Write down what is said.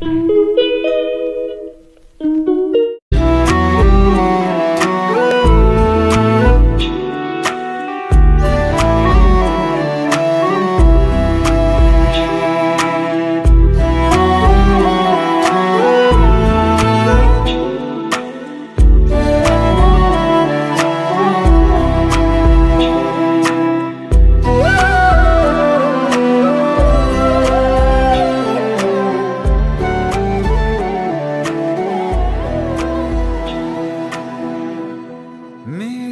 Bye. Me